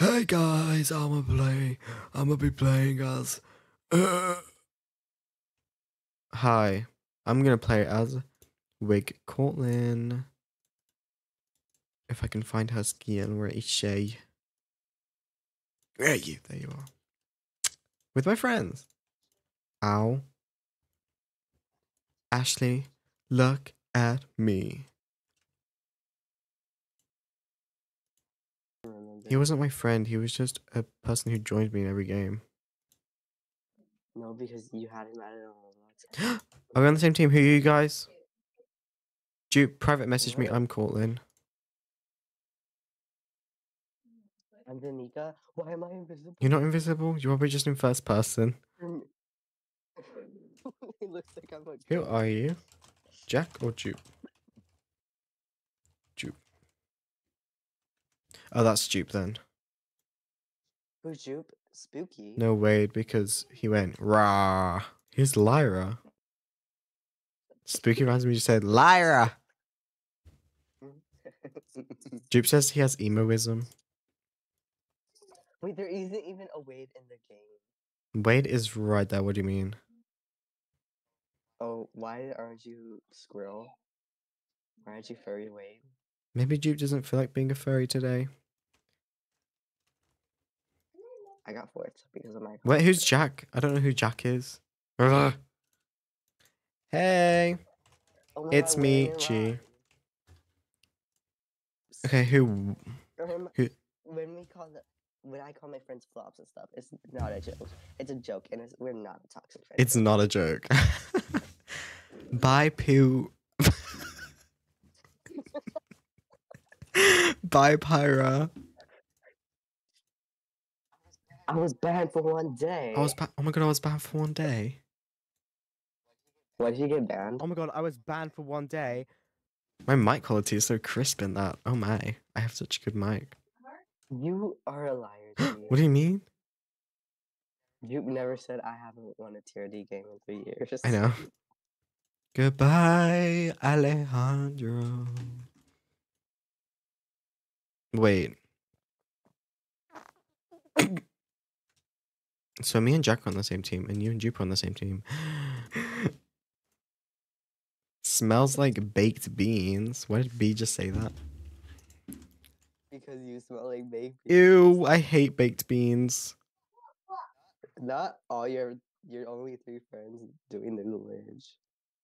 Hey guys, I'ma play. I'ma be playing as. Uh... Hi, I'm gonna play as Wig Cortland. If I can find her skin, where is she? Where are you? There you are. With my friends. Ow. Ashley, look at me. He wasn't my friend. He was just a person who joined me in every game. No, because you had him added on Roblox. Are we on the same team? Who are you guys? Do you private message me? I'm Cortland. I'm Danica. Why am I invisible? You're not invisible. You're probably just in first person. it looks like I'm a Who are you? Jack or? Jupe. Oh, that's Jupe then. Who's Jupe? Spooky. No, Wade, because he went rah. Here's Lyra. Spooky Ransom just said Lyra. Jupe says he has emoism. Wait, there isn't even a Wade in the game. Wade is right there. What do you mean? Oh, why aren't you Squirrel? Why aren't you Furry Wade? Maybe Jupe doesn't feel like being a furry today. I got fourth because of my. Wait, who's Jack? I don't know who Jack is. Ugh. Hey. Oh It's me, Chi. Okay, who? Who- when we call the when I call my friends flops and stuff, it's not a joke. It's a joke, and it's, we're not a toxic friend. It's not a joke. Bye, poo. Bye, Pyra. I was banned for one day. I was ba- oh my god, I was banned for one day. Why did you get banned? Oh my god, I was banned for one day. My mic quality is so crisp in that. Oh my, I have such a good mic. You are a liar. G. What do you mean? You never said I haven't won a TRD game in three years. I know. Goodbye, Alejandro. Wait. So me and Jack are on the same team, and you and Jupe are on the same team. Smells like baked beans. Why did B just say that? Because you smell like baked beans. Ew, I hate baked beans. Not all your your only three friends doing the glitch.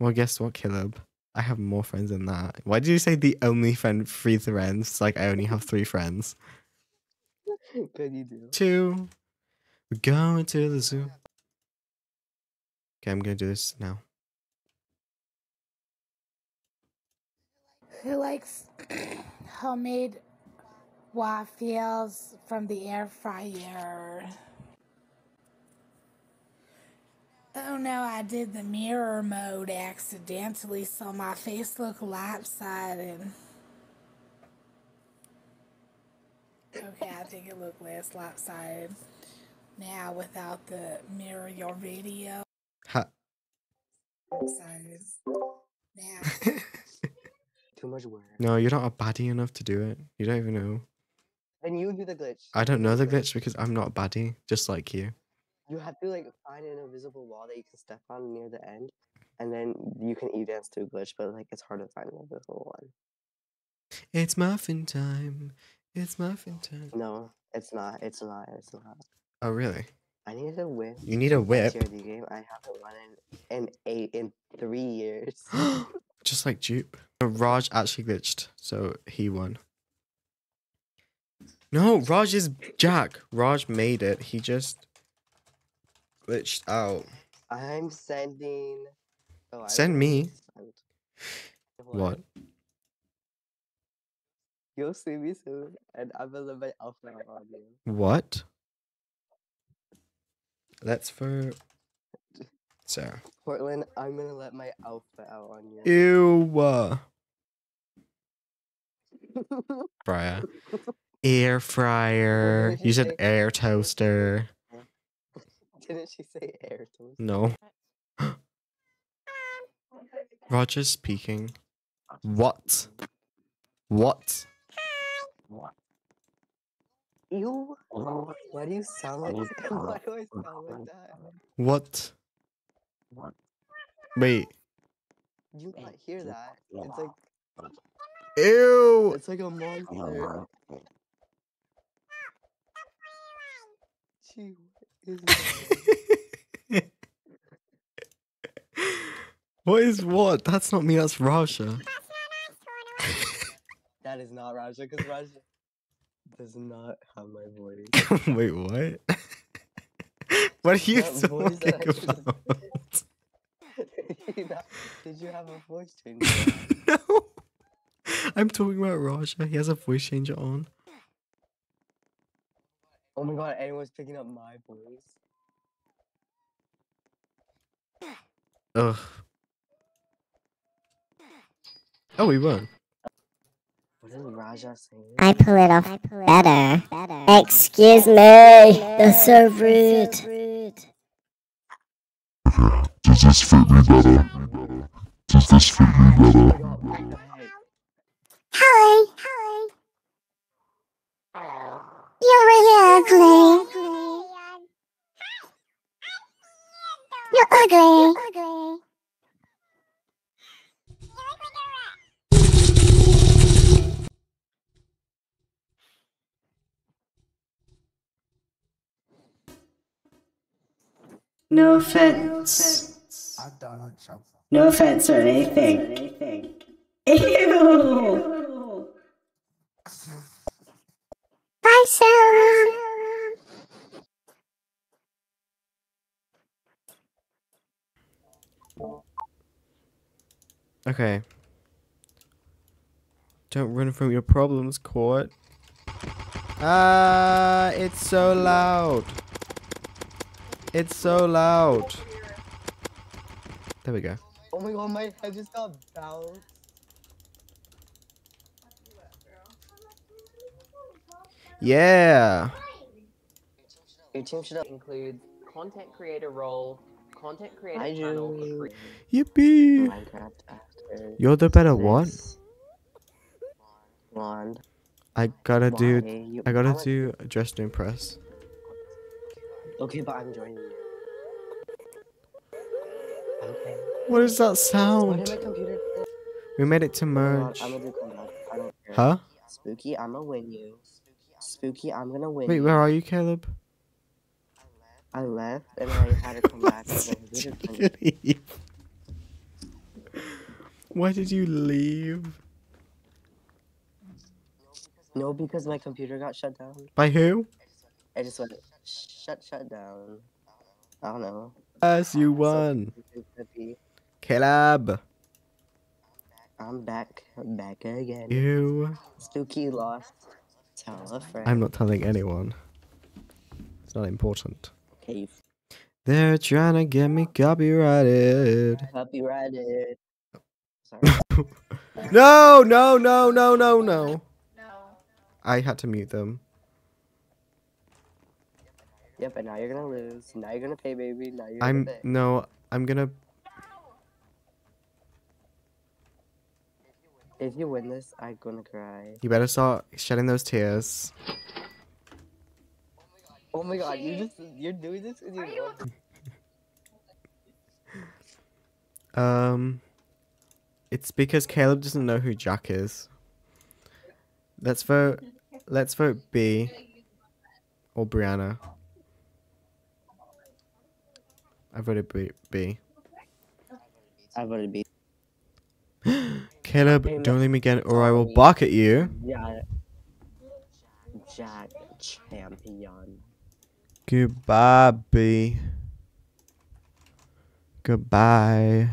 Well, guess what, Caleb? I have more friends than that. Why did you say the only friend, three friends? Like I only have three friends. Good you do. Two. We're going to the zoo. Okay, I'm gonna do this now. Who likes homemade waffles from the air fryer? Oh no, I did the mirror mode accidentally, so my face looked lopsided. Okay, I think it looked less lopsided now without the mirror your video. Ha. Now. Too much work. no, you're not a baddie enough to do it. You don't even know. Then you do the glitch. I don't know the glitch because I'm not a baddie, just like you. You have to like find an invisible wall that you can step on near the end, and then you can e dance to a glitch. But like it's hard to find an invisible one. It's muffin time. It's muffin time. No, it's not. It's not. It's not. Oh, really? I need a win. You need a whip. TRD game. I haven't won in, in eight in three years. just like Jupe. Raj actually glitched, so he won. No, Raj is Jack. Raj made it. He just glitched out. I'm sending. Oh, Send me. send. What? You'll see me soon, and I'm gonna let my alpha on you. What? Let's for Sarah. Portland, I'm gonna let my alpha out on you. Ew. Fryer. Air fryer. You you said air toaster. Didn't she say air toast? No. Roger's speaking. What? What? What? Ew. Why do you sound like that? Why do I sound like that? What? Wait. Do you not hear that? It's like Ew. it's like a monster. Gee, what is what is what? That's not me. That's Raja. That is not Raja, because Raja does not have my voice. Wait, what? what are you That voice talking that I just- about? Did you Did you have a voice changer? no. I'm talking about Raja. He has a voice changer on. Oh my god, anyone's picking up my voice. Ugh. Oh, we won. What is Raja saying? I pull it off better. Excuse me, you're so rude. Does this fit me better? Does this fit me better? my god, what the heck? Hi. You're really ugly. You're ugly. No offense. No offense or anything. Ew! Bye, Sarah. Okay. Don't run from your problems, Court. Ah, it's so loud. It's so loud. There we go. Oh my god, my head just got bounced. Yeah. Your team should include content creator role, content creator I panel, do. Yippee. Minecraft after You're the better one. this One. I gotta do. Why? You- I gotta wanna- do dress to impress. Okay, but I'm joining you. Okay. What is that sound? my computer? We made it to merge. do. I don't care. Huh? Spooky, I'm gonna win you. Spooky, I'm gonna win Wait, you. where are you, Caleb? I left and I had to come back. and my computer leave? Why did you leave? No, because my computer got shut down. By who? I just went shut shut down. I don't know. Yes, you won. it could be- Caleb. I'm back, back again. You. Spooky lost. Tell a friend. I'm not telling anyone. It's not important. Okay, They're trying to get me copyrighted. copyrighted. Sorry. No, no, no, no, no, no. No. I had to mute them. Yep, and now you're gonna lose. Now you're gonna pay, baby. Now you're I'm gonna pay. no, I'm gonna. If you win this, I'm gonna cry. You better start shedding those tears. Oh my god, you just you're doing this because you Um, it's because Caleb doesn't know who Jack is. Let's vote. Let's vote B or Brianna. I voted B. B. I voted B. Caleb, don't leave me again, or I will bark at you. Yeah. Jack champion. Goodbye, B. Goodbye.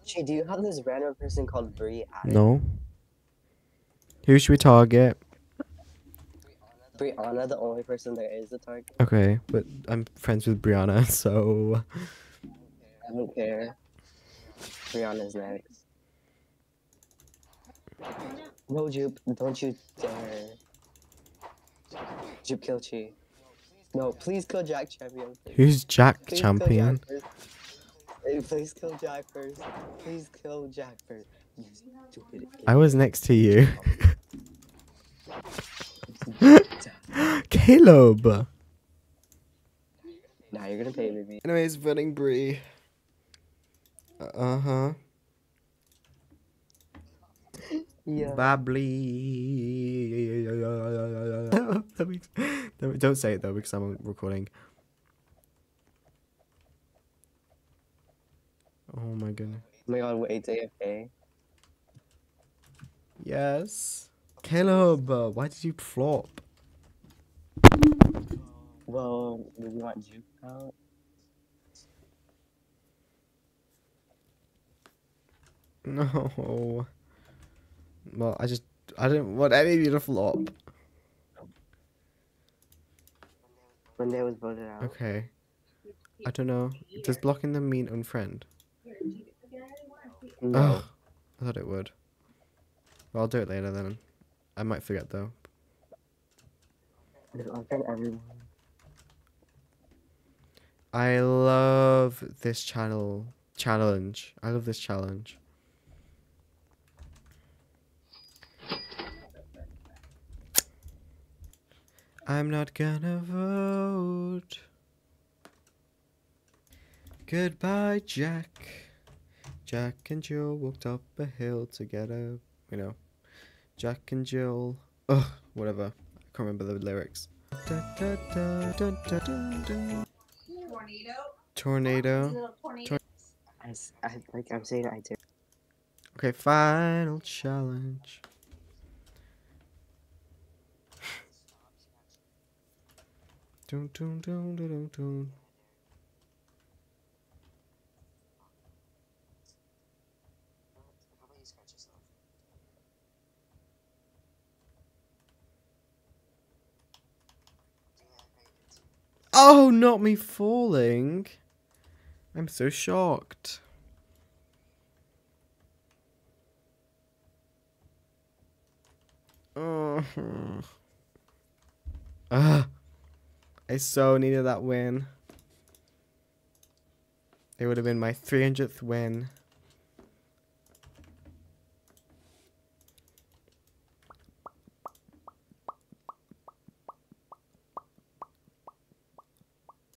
Actually, do you have this random person called Brie? No. Who should we target? Brianna, the only person there is a target. Okay, but I'm friends with Brianna, so I don't care. Brianna's next. No, Jupe, don't you dare. Jupe, kill Chi. No, please kill Jack Champion. Please. who's Jack Please kill Jack Champion? first. Hey, Please kill Jack first. Please kill Jack first. You stupid I was next to you. idiot. Caleb. Now you're gonna pay me. Anyways, voting Brie. Uh huh. Yeah. Babbly. That makes- Don't don't say it though because I'm recording. Oh my goodness. Oh my god, wait, AFK. Yes. Caleb, uh, why did you flop? Well, do you want juke out? No. Well, I just I didn't want any of you to flop. When they was voted out. Okay. I don't know. Does blocking them mean unfriend? No. Oh, I thought it would. Well, I'll do it later then. I might forget though. No, unfriend everyone. I love this channel challenge. I love this challenge. I'm not gonna vote. Goodbye, Jack. Jack and Jill walked up a hill together. You know, Jack and Jill. Ugh, whatever. I can't remember the lyrics. Da, da, da, da, da, da, da. Tornado. I, s- I like I'm saying I do. Okay, final challenge. Dun, dun, dun, dun, dun, dun. Oh, not me falling. I'm so shocked. Oh. Ah. I so needed that win. It would have been my 300th win.